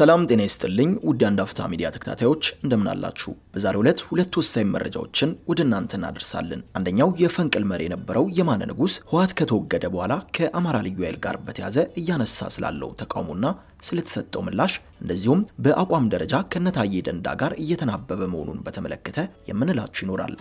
ሰላም ጤና ይስጥልኝ ውድ አንድ አፍታ ሚዲያ ተከታታዮች እንደምን አላችሁ? በዛሬው ዕለት ሁለት ወሳኝ መረጃዎችን ወደ እናንተ እናደርሳለን። አንደኛው የፈንቅል መሪ የነበረው የማነ ንጉሥ ህወሓት ከተወገደ በኋላ ከአማራ ልዩ ኃይል ጋር በተያዘ እያነሳ ስላለው ተቃውሞና ስለተሰጠው ምላሽ እንደዚሁም በአቋም ደረጃ ከነታዬ ደንዳ ጋር እየተናበበ መሆኑን በተመለከተ የምንላችሁ ይኖራል።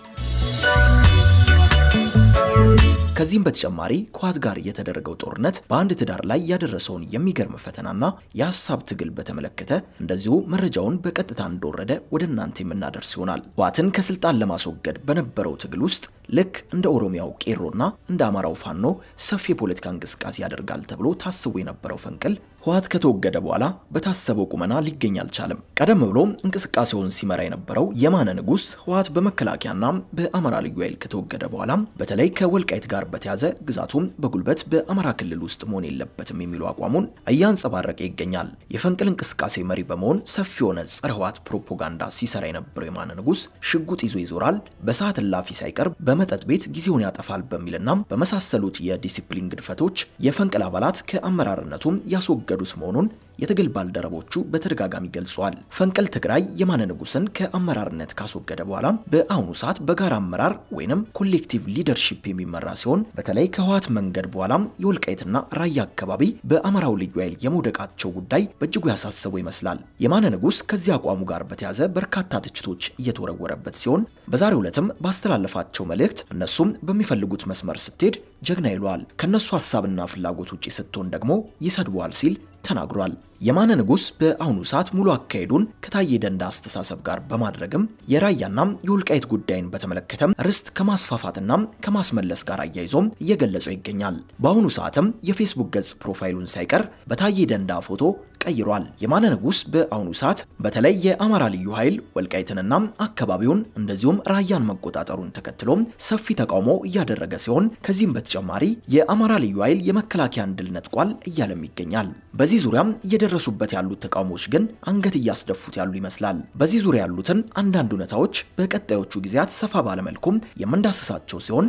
ከዚህም በተጨማሪ ከህወሓት ጋር የተደረገው ጦርነት በአንድ ትዳር ላይ ያደረሰውን የሚገርም ፈተናና የሀሳብ ትግል በተመለከተ እንደዚሁ መረጃውን በቀጥታ እንደወረደ ወደ እናንተ የምናደርስ ይሆናል። ህወሓትን ከስልጣን ለማስወገድ በነበረው ትግል ውስጥ ልክ እንደ ኦሮሚያው ቄሮና እንደ አማራው ፋኖ ሰፊ የፖለቲካ እንቅስቃሴ ያደርጋል ተብሎ ታስቦ የነበረው ፈንቅል ህወሓት ከተወገደ በኋላ በታሰበው ቁመና ሊገኝ አልቻለም። ቀደም ብሎ እንቅስቃሴውን ሲመራ የነበረው የማነ ንጉሥ ህወሓት በመከላከያና በአማራ ልዩ ኃይል ከተወገደ በኋላ በተለይ ከወልቃይት ጋር በተያዘ ግዛቱም በጉልበት በአማራ ክልል ውስጥ መሆን የለበትም የሚሉ አቋሙን እያንጸባረቀ ይገኛል። የፈንቅል እንቅስቃሴ መሪ በመሆን ሰፊ የሆነ ጸረ ህወሓት ፕሮፓጋንዳ ሲሰራ የነበረው የማነ ንጉሥ ሽጉጥ ይዞ ይዞራል፣ በሰዓት እላፊ ሳይቀር በመጠጥ ቤት ጊዜውን ያጠፋል በሚልና በመሳሰሉት የዲሲፕሊን ግድፈቶች የፈንቅል አባላት ከአመራርነቱም ያስወገዱት መሆኑን የትግል ባልደረቦቹ በተደጋጋሚ ገልጸዋል። ፈንቅል ትግራይ የማነ ንጉሥን ከአመራርነት ካስወገደ በኋላ በአሁኑ ሰዓት በጋራ አመራር ወይንም collective leadership የሚመራ ሲሆን በተለይ ከህወሓት መወገድ በኋላም የወልቃይትና ራያ አካባቢ በአማራው ልዩ ኃይል የመውደቃቸው ጉዳይ በእጅጉ ያሳሰበው ይመስላል። የማነ ንጉሥ ከዚህ አቋሙ ጋር በተያዘ በርካታ ትችቶች እየተወረወረበት ሲሆን በዛሬው ዕለትም ባስተላለፋቸው መልእክት እነሱም በሚፈልጉት መስመር ስትሄድ ጀግና ይለዋል፣ ከነሱ ሀሳብና ፍላጎት ውጪ ስትሆን ደግሞ ይሰድበዋል ሲል ተናግሯል። የማነ ንጉሥ በአሁኑ ሰዓት ሙሉ አካሄዱን ከታዬ ደንዳ አስተሳሰብ ጋር በማድረግም የራያና የወልቃይት ጉዳይን በተመለከተም ርስት ከማስፋፋትና ከማስመለስ ጋር አያይዞም እየገለጸው ይገኛል። በአሁኑ ሰዓትም የፌስቡክ ገጽ profile ኡን ሳይቀር በታዬ ደንዳ ፎቶ ቀይሯል። የማነ ንጉሥ በአሁኑ ሰዓት በተለይ የአማራ ልዩ ኃይል ወልቃይትንና አካባቢውን እንደዚሁም ራያን መቆጣጠሩን ተከትሎም ሰፊ ተቃውሞ እያደረገ ሲሆን ከዚህም በተጨማሪ የአማራ ልዩ ኃይል የመከላከያን ድል ነጥቋል እያለም ይገኛል። በዚህ ዙሪያም እየደረሱበት ያሉት ተቃውሞዎች ግን አንገት እያስደፉት ያሉ ይመስላል። በዚህ ዙሪያ ያሉትን አንዳንድ እውነታዎች በቀጣዮቹ ጊዜያት ሰፋ ባለመልኩም የምንዳስሳቸው ሲሆን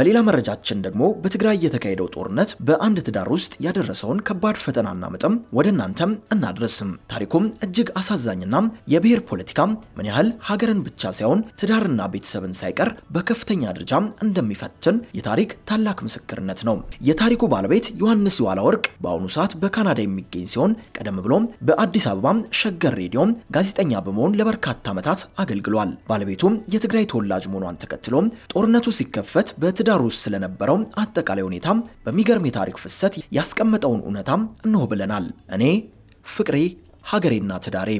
በሌላ መረጃችን ደግሞ በትግራይ የተካሄደው ጦርነት በአንድ ትዳር ውስጥ ያደረሰውን ከባድ ፈተናና ምጥም ወደ እናንተም እናድረስም። ታሪኩም እጅግ አሳዛኝና የብሔር ፖለቲካ ምን ያህል ሀገርን ብቻ ሳይሆን ትዳርና ቤተሰብን ሳይቀር በከፍተኛ ደረጃ እንደሚፈትን የታሪክ ታላቅ ምስክርነት ነው። የታሪኩ ባለቤት ዮሐንስ የዋላ ወርቅ በአሁኑ ሰዓት በካናዳ የሚገኝ ሲሆን ቀደም ብሎም በአዲስ አበባ ሸገር ሬዲዮ ጋዜጠኛ በመሆን ለበርካታ ዓመታት አገልግሏል። ባለቤቱም የትግራይ ተወላጅ መሆኗን ተከትሎ ጦርነቱ ሲከፈት በትዳር ውስጥ ስለነበረው አጠቃላይ ሁኔታ በሚገርም የታሪክ ፍሰት ያስቀመጠውን እውነታ እንሆ ብለናል። እኔ ፍቅሬ ሀገሬና ትዳሬ።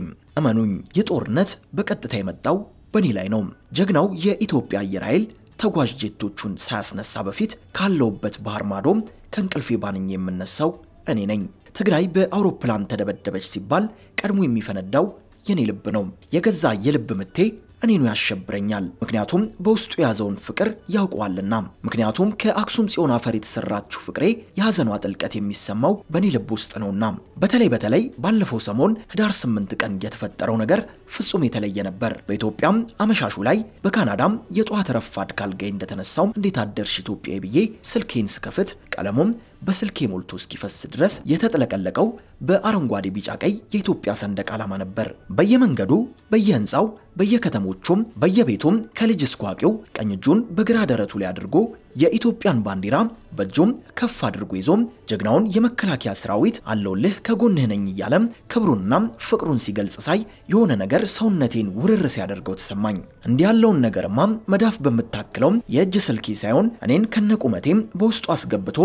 እመኑኝ ይህ ጦርነት በቀጥታ የመጣው በእኔ ላይ ነው። ጀግናው የኢትዮጵያ አየር ኃይል ተጓዥ ጄቶቹን ሳያስነሳ በፊት ካለውበት ባህር ማዶ ከእንቅልፌ ባንኜ የምነሳው እኔ ነኝ። ትግራይ በአውሮፕላን ተደበደበች ሲባል ቀድሞ የሚፈነዳው የኔ ልብ ነው። የገዛ የልብ ምቴ እኔኑ ያሸብረኛል። ምክንያቱም በውስጡ የያዘውን ፍቅር ያውቀዋልና። ምክንያቱም ከአክሱም ጽዮን አፈር የተሰራችው ፍቅሬ የሐዘኗ ጥልቀት የሚሰማው በእኔ ልብ ውስጥ ነውና። በተለይ በተለይ ባለፈው ሰሞን ህዳር 8 ቀን የተፈጠረው ነገር ፍጹም የተለየ ነበር። በኢትዮጵያም አመሻሹ ላይ በካናዳም የጠዋት ረፋድ ካልጋይ እንደተነሳው እንዴት አደርሽ ኢትዮጵያ ብዬ ስልኬን ስከፍት ቀለሙም በስልኬ ሞልቶ እስኪፈስ ድረስ የተጥለቀለቀው በአረንጓዴ ቢጫ ቀይ የኢትዮጵያ ሰንደቅ ዓላማ ነበር። በየመንገዱ በየህንፃው በየከተሞቹም በየቤቱም ከልጅ እስከ አዋቂው ቀኝ እጁን በግራ ደረቱ ላይ አድርጎ የኢትዮጵያን ባንዲራ በእጁም ከፍ አድርጎ ይዞም ጀግናውን የመከላከያ ሰራዊት አለውልህ ከጎንህ ነኝ እያለም ክብሩንና ፍቅሩን ሲገልጽ ሳይ የሆነ ነገር ሰውነቴን ውርር ሲያደርገው ተሰማኝ። እንዲህ ያለውን ነገርማ መዳፍ በምታክለው የእጅ ስልኬ ሳይሆን እኔን ከነቁመቴም በውስጡ አስገብቶ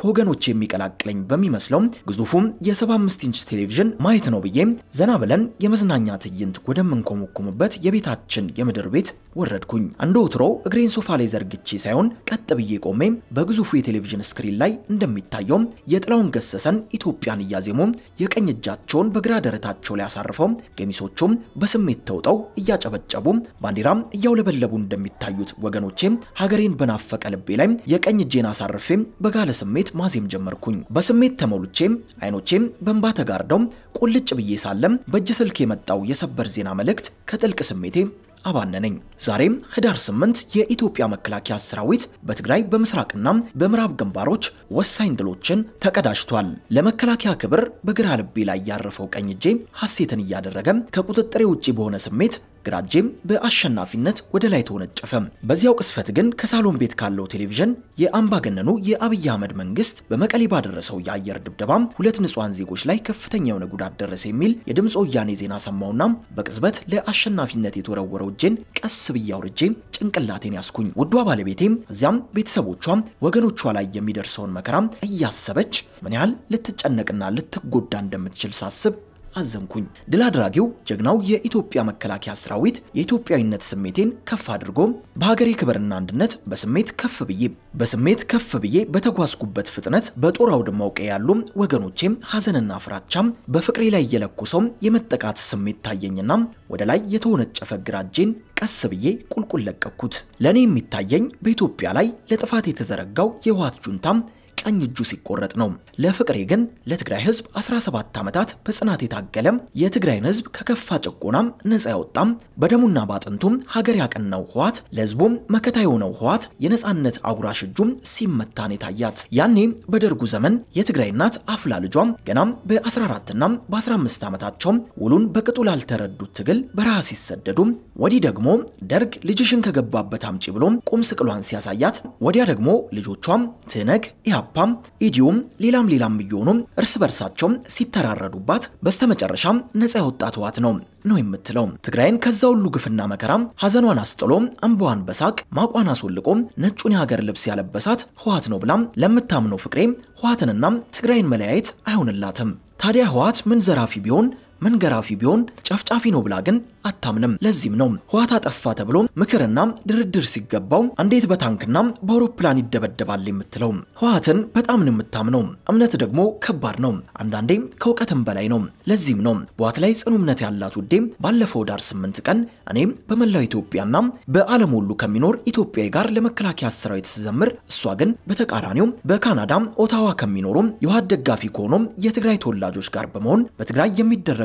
ከወገኖች የሚቀላቅለኝ በሚመስለው ግዙፉም የ75 ኢንች ቴሌቪዥን ማየት ነው ብዬ ዘና ብለን የመዝናኛ ትዕይንት ወደምንኮመኮምበት የቤታችን የምድር ቤት ወረድኩኝ። እንደ ወትሮው እግሬን ሶፋ ላይ ዘርግቼ ሳይሆን ቀጥ ብዬ ቆሜ በግዙፉ የቴሌቪዥን screen ላይ እንደሚታየው የጥላውን ገሰሰን ኢትዮጵያን እያዜሙ የቀኝ እጃቸውን በግራ ደረታቸው ላይ አሳርፈው ገሚሶቹም በስሜት ተውጠው እያጨበጨቡ ባንዲራም እያውለበለቡ እንደሚታዩት ወገኖቼም ሀገሬን በናፈቀ ልቤ ላይ የቀኝ እጄን አሳርፌ በጋለ ስሜት ማዜም ጀመርኩኝ። በስሜት ተሞልቼም አይኖቼም በእንባ ተጋርደው ቁልጭ ብዬ ሳለም በእጅ ስልክ የመጣው የሰበር ዜና መልእክት ከጥልቅ ስሜቴ አባነነኝ። ዛሬም ህዳር 8 የኢትዮጵያ መከላከያ ሰራዊት በትግራይ በምስራቅና በምዕራብ ግንባሮች ወሳኝ ድሎችን ተቀዳጅቷል። ለመከላከያ ክብር በግራ ልቤ ላይ ያረፈው ቀኝ እጄ ሐሴትን እያደረገ ከቁጥጥሬ ውጪ በሆነ ስሜት ግራ እጄም በአሸናፊነት ወደ ላይ ተወነጨፈ። በዚያው ቅስፈት ግን ከሳሎን ቤት ካለው ቴሌቪዥን የአምባገነኑ የአብይ አህመድ መንግስት በመቀሌ ባደረሰው የአየር ድብደባ ሁለት ንጹሐን ዜጎች ላይ ከፍተኛ የሆነ ጉዳት ደረሰ የሚል የድምፅ ወያኔ ዜና ሰማውና በቅጽበት ለአሸናፊነት የተወረወረው እጄን ቀስ ብዬ አውርጄ ጭንቅላቴን ያስኩኝ። ውዷ ባለቤቴም እዚያም ቤተሰቦቿም ወገኖቿ ላይ የሚደርሰውን መከራም እያሰበች ምን ያህል ልትጨነቅና ልትጎዳ እንደምትችል ሳስብ አዘንኩኝ። ድል አድራጊው ጀግናው የኢትዮጵያ መከላከያ ሰራዊት የኢትዮጵያዊነት ስሜቴን ከፍ አድርጎ በሀገሬ ክብርና አንድነት በስሜት ከፍ ብዬ በስሜት ከፍ ብዬ በተጓዝኩበት ፍጥነት በጦር አውድማው ቀዬ ያሉ ወገኖቼም ሀዘንና ፍራቻም በፍቅሬ ላይ እየለኮሰው የመጠቃት ስሜት ታየኝና ወደ ላይ የተወነጨፈ ግራ እጄን ቀስ ብዬ ቁልቁል ለቀኩት። ለእኔ የሚታየኝ በኢትዮጵያ ላይ ለጥፋት የተዘረጋው የህወሓት ጁንታም ቀኝ እጁ ሲቆረጥ ነው። ለፍቅሬ ግን ለትግራይ ህዝብ 17 ዓመታት በጽናት የታገለም የትግራይን ህዝብ ከከፋ ጭቆናም ነፃ ያወጣም በደሙና ባጥንቱም ሀገር ያቀናው ህወሓት ለህዝቡም መከታ የሆነው ህወሓት የነፃነት አጉራሽ እጁም ሲመታን የታያት ያኔ በደርጉ ዘመን የትግራይ እናት አፍላ ልጇም ገናም በ14ና በ15 ዓመታቸው ውሉን በቅጡ ላልተረዱት ትግል በረሃ ሲሰደዱ ወዲህ ደግሞ ደርግ ልጅሽን ከገባበት አምጪ ብሎ ቁም ስቅሏን ሲያሳያት ወዲያ ደግሞ ልጆቿም ትነግ ኢህአፓም ኢዲዩም ሌላም ሌላም እየሆኑ እርስ በርሳቸው ሲተራረዱባት በስተመጨረሻም ነፃ ያወጣት ህወሓት ነው ነው የምትለው። ትግራይን ከዛ ሁሉ ግፍና መከራ ሀዘኗን አስጥሎ እንባዋን በሳቅ ማቋን አስወልቆ ነጩን የሀገር ልብስ ያለበሳት ህወሓት ነው ብላም ለምታምነው ፍቅሬ ህወሓትንና ትግራይን መለያየት አይሆንላትም። ታዲያ ህወሓት ምን ዘራፊ ቢሆን ምን ገራፊ ቢሆን ጨፍጫፊ ነው ብላ ግን አታምንም። ለዚህም ነው ህወሓት አጠፋ ተብሎ ምክርና ድርድር ሲገባው እንዴት በታንክና በአውሮፕላን ይደበደባል የምትለው። ህወሓትን በጣም ነው የምታምነው። እምነት ደግሞ ከባድ ነው፣ አንዳንዴም ከእውቀትም በላይ ነው። ለዚህም ነው በህወሓት ላይ ጽኑ እምነት ያላት ውዴ ባለፈው ዳር ስምንት ቀን እኔም በመላው ኢትዮጵያና በዓለም ሁሉ ከሚኖር ኢትዮጵያዊ ጋር ለመከላከያ ሰራዊት ስዘምር፣ እሷ ግን በተቃራኒው በካናዳ ኦታዋ ከሚኖሩ የህወሓት ደጋፊ ከሆኑ የትግራይ ተወላጆች ጋር በመሆን በትግራይ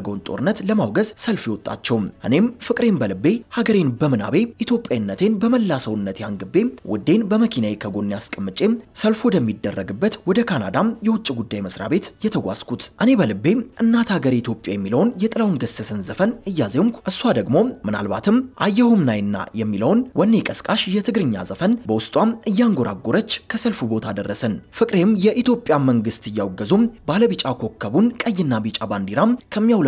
የሚደረገውን ጦርነት ለማውገዝ ሰልፍ ይወጣቸው። እኔም ፍቅሬን በልቤ ሀገሬን በምናቤ ኢትዮጵያዊነቴን በመላ ሰውነቴ አንግቤ ውዴን በመኪናዬ ከጎን ያስቀምጬ ሰልፍ ወደሚደረግበት ወደ ካናዳም የውጭ ጉዳይ መስሪያ ቤት የተጓዝኩት እኔ በልቤ እናት ሀገሬ ኢትዮጵያ የሚለውን የጥላውን ገሰሰን ዘፈን እያዜምኩ እሷ ደግሞ ምናልባትም አየሁም ናይና የሚለውን ወኔ ቀስቃሽ የትግርኛ ዘፈን በውስጧም እያንጎራጎረች ከሰልፉ ቦታ ደረሰን። ፍቅሬም የኢትዮጵያ መንግስት እያወገዙም ባለቢጫ ኮከቡን ቀይና ቢጫ ባንዲራም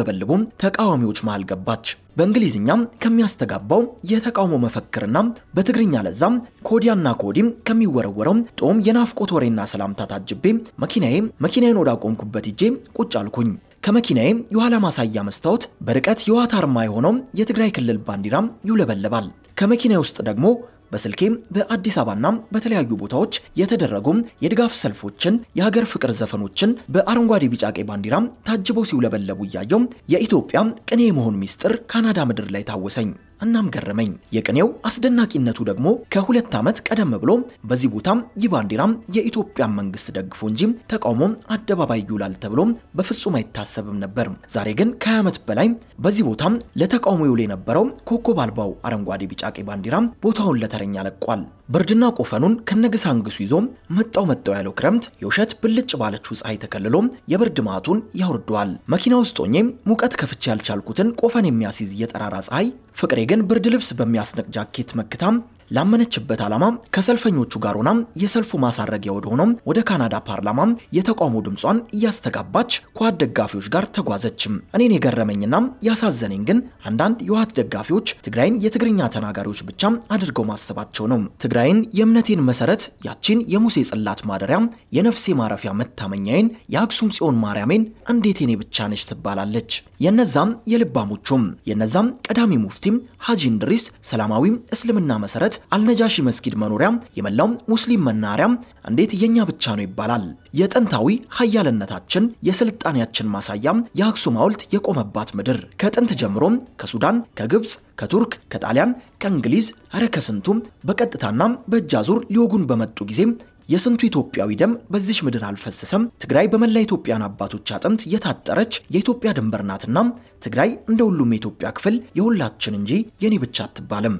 ከሚያውለበልቡም ተቃዋሚዎች መሃል ገባች። በእንግሊዝኛም ከሚያስተጋባው የተቃውሞ መፈክርና በትግርኛ ለዛም ከወዲያና ከወዲም ከሚወረወረው ጦም የናፍቆት ወሬና ሰላምታ ታጅቤ መኪናዬ መኪናዬን ወዳቆምኩበት ሂጄ ቁጭ አልኩኝ። ከመኪናዬ የኋላ ማሳያ መስታወት በርቀት የህወሓት አርማ የሆነው የትግራይ ክልል ባንዲራም ይውለበለባል። ከመኪናዬ ውስጥ ደግሞ በስልኬም በአዲስ አበባና በተለያዩ ቦታዎች የተደረጉ የድጋፍ ሰልፎችን፣ የሀገር ፍቅር ዘፈኖችን በአረንጓዴ ቢጫ ቀይ ባንዲራ ታጅበው ሲውለበለቡ እያየው የኢትዮጵያ ቅኔ የመሆን ሚስጥር ካናዳ ምድር ላይ ታወሰኝ። እናም ገረመኝ። የቅኔው አስደናቂነቱ ደግሞ ከሁለት ዓመት ቀደም ብሎ በዚህ ቦታም ይህ ባንዲራም የኢትዮጵያን መንግስት ደግፎ እንጂ ተቃውሞ አደባባይ ይውላል ተብሎ በፍጹም አይታሰብም ነበር። ዛሬ ግን ከ20 ዓመት በላይ በዚህ ቦታም ለተቃውሞ ይውል የነበረው ኮከብ አልባው አረንጓዴ ቢጫ ቀይ ባንዲራም ቦታውን ለተረኛ ለቋል። ብርድና ቆፈኑን ከነግሳንግሱ ይዞ መጣው መጣው ያለው ክረምት የውሸት ብልጭ ባለችው ፀሐይ ተከልሎ የብርድ ማቱን ያወርደዋል። መኪና ውስጥ ሆኜ ሙቀት ከፍቼ ያልቻልኩትን ቆፈን የሚያስይዝ የጠራራ ፀሐይ ፍቅሬ ግን ብርድ ልብስ በሚያስነቅ ጃኬት መክታም ላመነችበት ዓላማ ከሰልፈኞቹ ጋር ሆና የሰልፉ ማሳረጊያ ወደ ሆነው ወደ ካናዳ ፓርላማ የተቃውሞ ድምጿን እያስተጋባች ከህወሓት ደጋፊዎች ጋር ተጓዘችም። እኔን የገረመኝና ያሳዘነኝ ግን አንዳንድ የህወሓት ደጋፊዎች ትግራይን የትግርኛ ተናጋሪዎች ብቻ አድርገው ማሰባቸው ነው። ትግራይን የእምነቴን መሰረት ያቺን የሙሴ ጽላት ማደሪያ የነፍሴ ማረፊያ መታመኛዬን የአክሱም ጽዮን ማርያሜን እንዴት የኔ ብቻ ነች ትባላለች። የነዛም የልባሞቹም የነዛም ቀዳሚ ሙፍቲም ሀጂ እንድሪስ ሰላማዊ እስልምና መሰረት አልነጃሺ መስጊድ መኖሪያም የመላው ሙስሊም መናሪያም እንዴት የኛ ብቻ ነው ይባላል? የጥንታዊ ሀያልነታችን የስልጣኔያችን ማሳያም የአክሱም ሐውልት የቆመባት ምድር ከጥንት ጀምሮም ከሱዳን፣ ከግብፅ፣ ከቱርክ፣ ከጣሊያን፣ ከእንግሊዝ አረ ከስንቱም በቀጥታና በእጅ አዙር ሊወጉን በመጡ ጊዜም የስንቱ ኢትዮጵያዊ ደም በዚች ምድር አልፈሰሰም? ትግራይ በመላ ኢትዮጵያን አባቶች አጥንት የታጠረች የኢትዮጵያ ድንበር ናትና ትግራይ እንደ ሁሉም የኢትዮጵያ ክፍል የሁላችን እንጂ የኔ ብቻ አትባልም።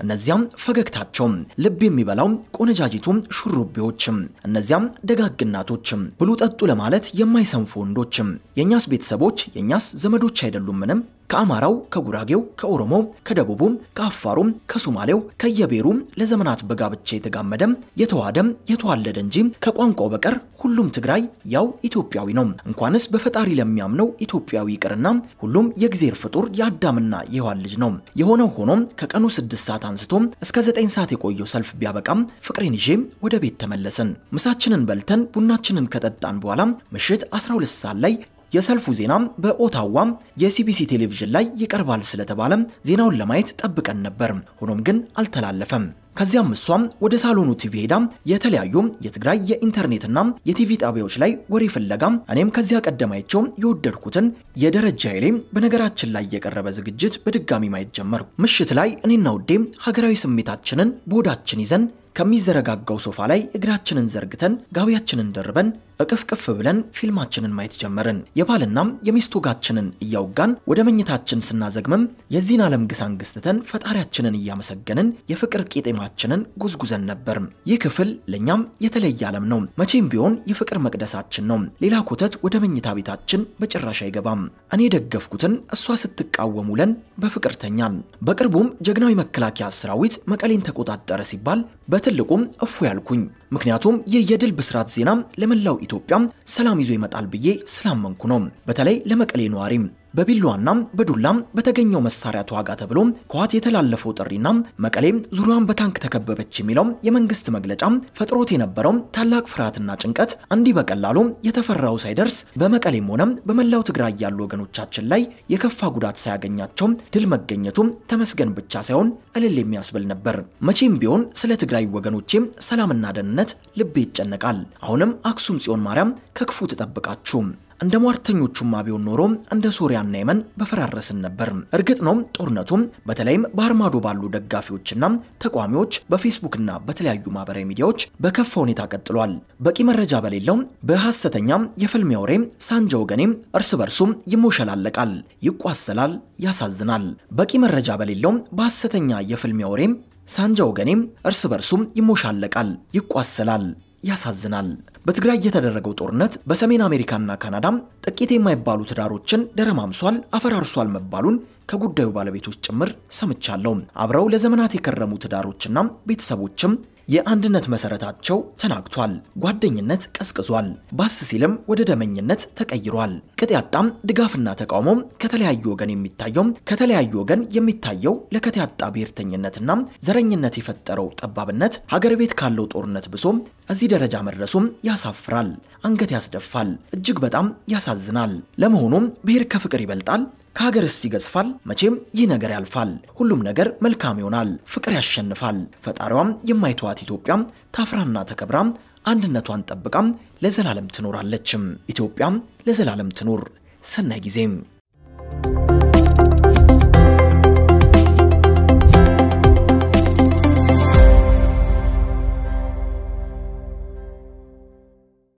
እነዚያም ፈገግታቸውም ልብ የሚበላው ቆነጃጅቱም ሹሩቤዎችም እነዚያም ደጋግ እናቶችም ብሉ ጠጡ ለማለት የማይሰንፉ ወንዶችም የእኛስ ቤተሰቦች የእኛስ ዘመዶች አይደሉም ምንም ከአማራው፣ ከጉራጌው፣ ከኦሮሞው፣ ከደቡቡም፣ ከአፋሩም፣ ከሶማሌው ከየቤሩም ለዘመናት በጋብቻ የተጋመደም የተዋደም የተዋለደ እንጂ ከቋንቋው በቀር ሁሉም ትግራይ ያው ኢትዮጵያዊ ነው። እንኳንስ በፈጣሪ ለሚያምነው ኢትዮጵያዊ ይቅርና ሁሉም የእግዜር ፍጡር የአዳምና የሔዋን ልጅ ነው። የሆነው ሆኖም ከቀኑ ስድስት ሰዓት አንስቶ እስከ ዘጠኝ ሰዓት የቆየው ሰልፍ ቢያበቃም ፍቅሬን ይዤ ወደ ቤት ተመለስን። ምሳችንን በልተን ቡናችንን ከጠጣን በኋላ ምሽት 12 ሰዓት ላይ የሰልፉ ዜና በኦታዋ የ CBC ቴሌቪዥን ላይ ይቀርባል ስለተባለ ዜናውን ለማየት ጠብቀን ነበር። ሆኖም ግን አልተላለፈም። ከዚያም እሷም ወደ ሳሎኑ ቲቪ ሄዳ የተለያዩ የትግራይ የኢንተርኔትና የቲቪ ጣቢያዎች ላይ ወሬ ፍለጋ እኔም ከዚያ ቀደም አይቼው የወደድኩትን የደረጃ ኃይሌ በነገራችን ላይ የቀረበ ዝግጅት በድጋሚ ማየት ጀመር። ምሽት ላይ እኔና ውዴ ሀገራዊ ስሜታችንን በሆዳችን ይዘን ከሚዘረጋጋው ሶፋ ላይ እግራችንን ዘርግተን ጋቢያችንን ደርበን እቅፍቅፍ ብለን ፊልማችንን ማየት ጀመርን። የባልና የሚስት ወጋችንን እያወጋን ወደ መኝታችን ስናዘግምም የዚህን ዓለም ግሳንግስ ትተን ፈጣሪያችንን እያመሰገንን የፍቅር ቄጤማችንን ጎዝጉዘን ነበር። ይህ ክፍል ለእኛም የተለየ ዓለም ነው። መቼም ቢሆን የፍቅር መቅደሳችን ነው። ሌላ ኮተት ወደ መኝታ ቤታችን በጭራሽ አይገባም። እኔ የደገፍኩትን እሷ ስትቃወም ውለን በፍቅር ተኛን። በቅርቡም ጀግናዊ መከላከያ ሰራዊት መቀሌን ተቆጣጠረ ሲባል በትልቁም እፉ ያልኩኝ። ምክንያቱም ይህ የድል ብስራት ዜና ለመላው ኢትዮጵያ ሰላም ይዞ ይመጣል ብዬ ስላመንኩ ነው። በተለይ ለመቀሌ ነዋሪም በቢላዋና በዱላም በተገኘው መሳሪያ ተዋጋ ተብሎ ከዋት የተላለፈው ጥሪና መቀሌም ዙሪያዋን በታንክ ተከበበች የሚለው የመንግስት መግለጫ ፈጥሮት የነበረው ታላቅ ፍርሃትና ጭንቀት እንዲህ በቀላሉ የተፈራው ሳይደርስ በመቀሌም ሆነ በመላው ትግራይ ያሉ ወገኖቻችን ላይ የከፋ ጉዳት ሳያገኛቸው ድል መገኘቱ ተመስገን ብቻ ሳይሆን እልል የሚያስብል ነበር። መቼም ቢሆን ስለ ትግራይ ወገኖቼም ሰላምና ደህንነት ልቤ ይጨነቃል። አሁንም አክሱም ጽዮን ማርያም ከክፉ ትጠብቃችሁ። እንደ ሟርተኞቹማ ቢሆን ኖሮ እንደ ሶሪያና የመን በፈራረስን ነበር። እርግጥ ነው ጦርነቱም በተለይም ባህር ማዶ ባሉ ደጋፊዎችና ተቋሚዎች በፌስቡክና በተለያዩ ማህበራዊ ሚዲያዎች በከፋ ሁኔታ ቀጥሏል። በቂ መረጃ በሌለው በሐሰተኛ የፍልሚያ ወሬ ሳንጃ ወገኔም እርስ በርሱም ይሞሸላለቃል፣ ይቋሰላል፣ ያሳዝናል። በቂ መረጃ በሌለው በሐሰተኛ የፍልሚያ ወሬም ሳንጃ ወገኔም እርስ በርሱም ይሞሻለቃል፣ ይቋሰላል፣ ያሳዝናል። በትግራይ የተደረገው ጦርነት በሰሜን አሜሪካና ካናዳም ጥቂት የማይባሉ ትዳሮችን ደረማምሷል፣ አፈራርሷል መባሉን ከጉዳዩ ባለቤቶች ጭምር ሰምቻለሁ። አብረው ለዘመናት የከረሙ ትዳሮችና ቤተሰቦችም የአንድነት መሰረታቸው ተናግቷል። ጓደኝነት ቀዝቅዟል። ባስ ሲልም ወደ ደመኝነት ተቀይሯል። ቅጥ ያጣም ድጋፍና ተቃውሞ ከተለያዩ ወገን የሚታየው ከተለያዩ ወገን የሚታየው ለከት ያጣ ብሔርተኝነትና ዘረኝነት የፈጠረው ጠባብነት ሀገር ቤት ካለው ጦርነት ብሶ እዚህ ደረጃ መድረሱም ያሳፍራል፣ አንገት ያስደፋል፣ እጅግ በጣም ያሳዝናል። ለመሆኑም ብሔር ከፍቅር ይበልጣል? ከሀገርስ ይገዝፋል? መቼም ይህ ነገር ያልፋል። ሁሉም ነገር መልካም ይሆናል። ፍቅር ያሸንፋል። ፈጣሪዋም የማይተዋት ኢትዮጵያም ታፍራና ተከብራም አንድነቷን ጠብቃም ለዘላለም ትኖራለችም። ኢትዮጵያም ለዘላለም ትኑር። ሰናይ ጊዜም